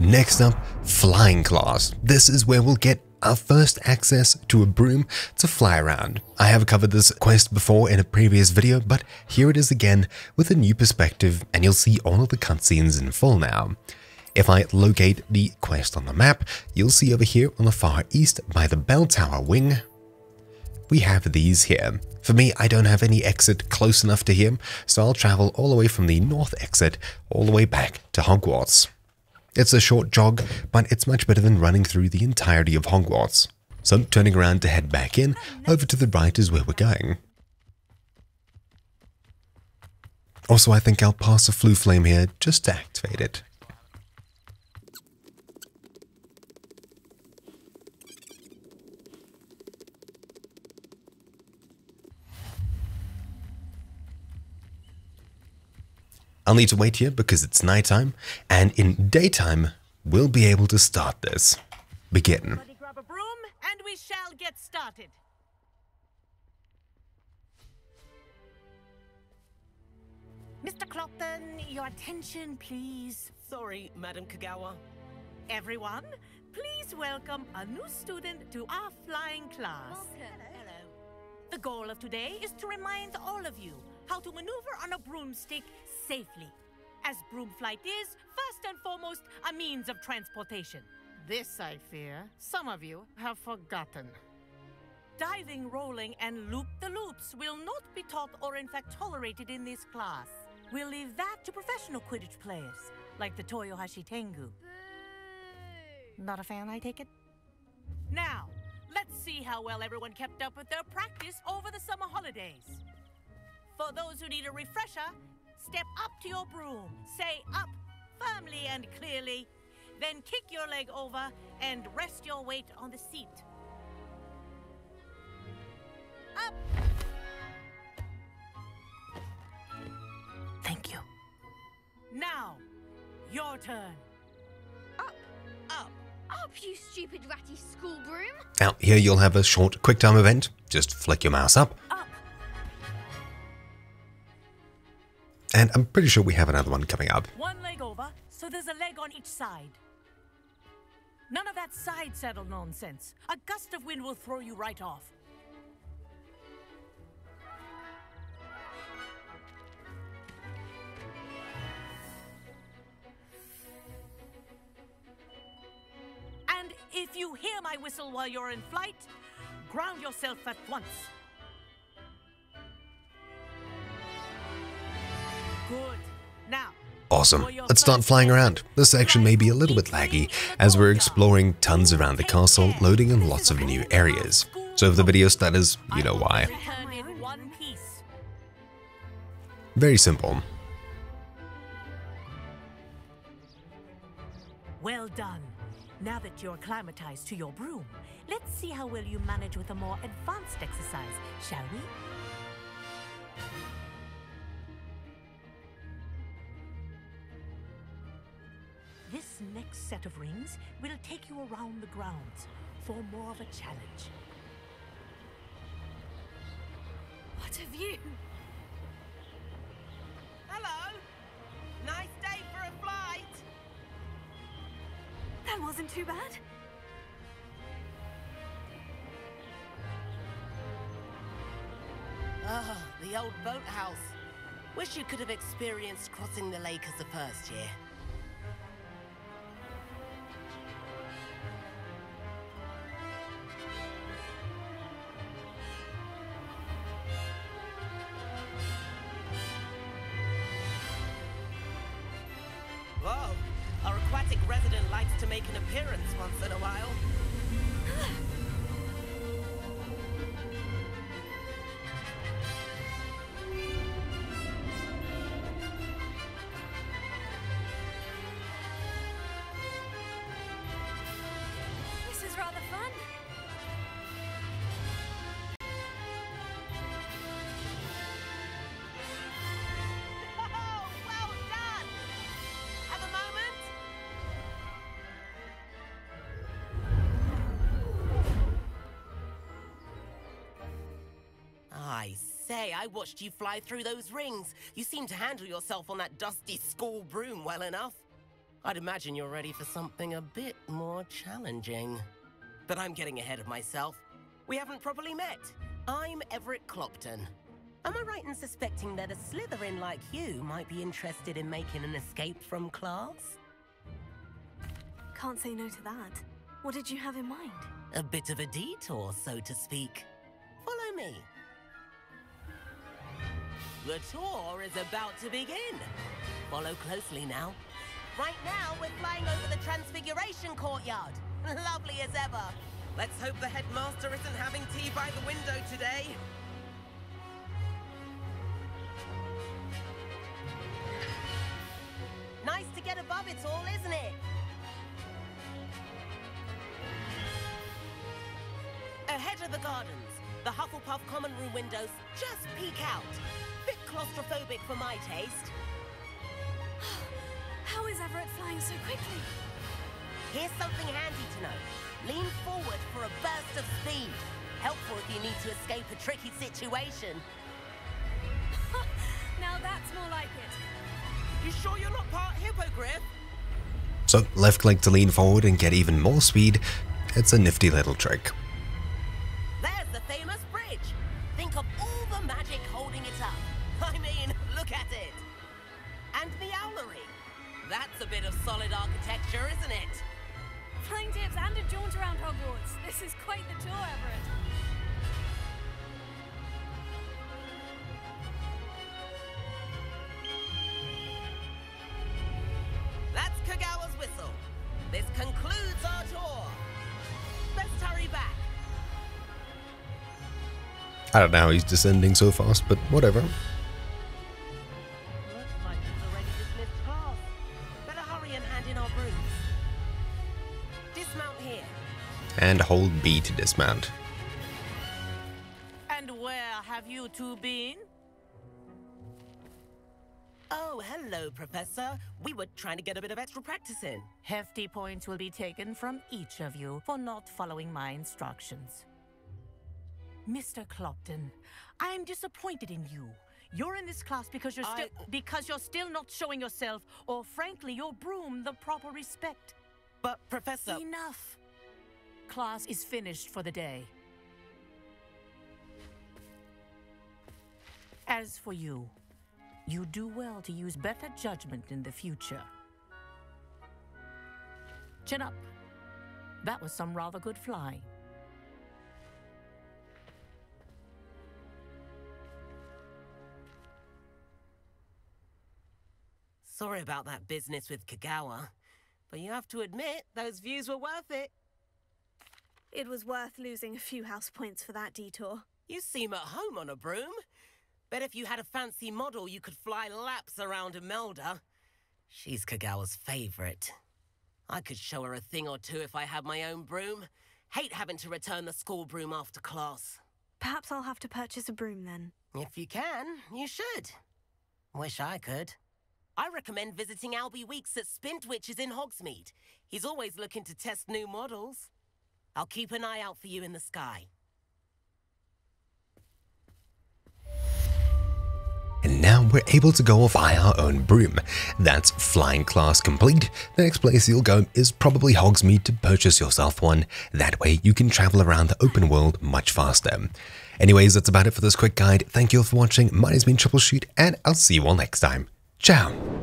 Next up, Flying Class. This is where we'll get our first access to a broom to fly around. I have covered this quest before in a previous video, but here it is again with a new perspective and you'll see all of the cutscenes in full now. If I locate the quest on the map, you'll see over here on the far east by the bell tower wing, we have these here. For me, I don't have any exit close enough to here, so I'll travel all the way from the north exit all the way back to Hogwarts. It's a short jog, but it's much better than running through the entirety of Hogwarts. So turning around to head back in, over to the right is where we're going. Also, I think I'll pass a Floo flame here just to activate it. I'll need to wait here because it's nighttime, and in daytime, we'll be able to start this. Begin. Everybody grab a broom, and we shall get started. Mr. Clopton, your attention, please. Sorry, Madam Kagawa. Everyone, please welcome a new student to our flying class. Welcome. Hello. The goal of today is to remind all of you how to maneuver on a broomstick safely. As broom flight is, first and foremost, a means of transportation. This, I fear, some of you have forgotten. Diving, rolling, and loop the loops will not be taught or, in fact, tolerated in this class. We'll leave that to professional Quidditch players, like the Toyohashi Tengu. Not a fan, I take it? Now, let's see how well everyone kept up with their practice over the summer holidays. For those who need a refresher, step up to your broom, say up firmly and clearly, then kick your leg over and rest your weight on the seat. Up! Thank you. Now, your turn. Up, Up. up, you stupid ratty school broom. Now, here you'll have a short quick time event. Just flick your mouse up, Up. And I'm pretty sure we have another one coming up. One leg over, so there's a leg on each side. None of that side saddle nonsense. A gust of wind will throw you right off. And if you hear my whistle while you're in flight, ground yourself at once. Awesome. Let's start flying around. This section may be a little bit laggy as we're exploring tons around the castle, loading in lots of new areas. So if the video stutters, you know why. Return in one piece. Very simple. Well done. Now that you're acclimatized to your broom, let's see how well you manage with a more advanced exercise, shall we? This next set of rings will take you around the grounds for more of a challenge. What have you? Hello. Nice day for a flight. That wasn't too bad. Ah, the old boathouse. Wish you could have experienced crossing the lake as a first year. An appearance once in a while. This is rather fun. Say, I watched you fly through those rings. You seem to handle yourself on that dusty school broom well enough. I'd imagine you're ready for something a bit more challenging. But I'm getting ahead of myself. We haven't properly met. I'm Everett Clopton. Am I right in suspecting that a Slytherin like you might be interested in making an escape from class? Can't say no to that. What did you have in mind? A bit of a detour, so to speak. Follow me. The tour is about to begin. Follow closely now. Right now, we're flying over the Transfiguration Courtyard. Lovely as ever. Let's hope the headmaster isn't having tea by the window today. Nice to get above it all, isn't it? Ahead of the gardens, the Hufflepuff common room windows just peek out. Bit claustrophobic for my taste. How is Everett flying so quickly? Here's something handy to know. Lean forward for a burst of speed. Helpful if you need to escape a tricky situation. Now that's more like it. You sure you're not part hippogriff? So left click to lean forward and get even more speed. It's a nifty little trick. Flying tips and a jaunt around Hogwarts. This is quite the tour, Everett. That's Kagawa's whistle. This concludes our tour. Let's hurry back. I don't know how he's descending so fast, but whatever. And hold B to dismount. And where have you two been? Oh, hello, Professor. We were trying to get a bit of extra practice in. Hefty points will be taken from each of you for not following my instructions. Mr. Clopton, I am disappointed in you. You're in this class because you're still I- because you're still not showing yourself, or frankly, your broom the proper respect. But, Professor. Enough. Class is finished for the day. As for you, you do well to use better judgment in the future. Chin up. That was some rather good flying. Sorry about that business with Kagawa. But you have to admit, those views were worth it. It was worth losing a few house points for that detour. You seem at home on a broom. Bet if you had a fancy model, you could fly laps around Imelda. She's Kagawa's favorite. I could show her a thing or two if I had my own broom. Hate having to return the school broom after class. Perhaps I'll have to purchase a broom then. If you can, you should. Wish I could. I recommend visiting Albie Weeks at Spintwitches in Hogsmeade. He's always looking to test new models. I'll keep an eye out for you in the sky. And now we're able to go fly our own broom. That's flying class complete. The next place you'll go is probably Hogsmeade to purchase yourself one. That way you can travel around the open world much faster. Anyways, that's about it for this quick guide. Thank you all for watching. My name's been TroubleChute, and I'll see you all next time. Ciao!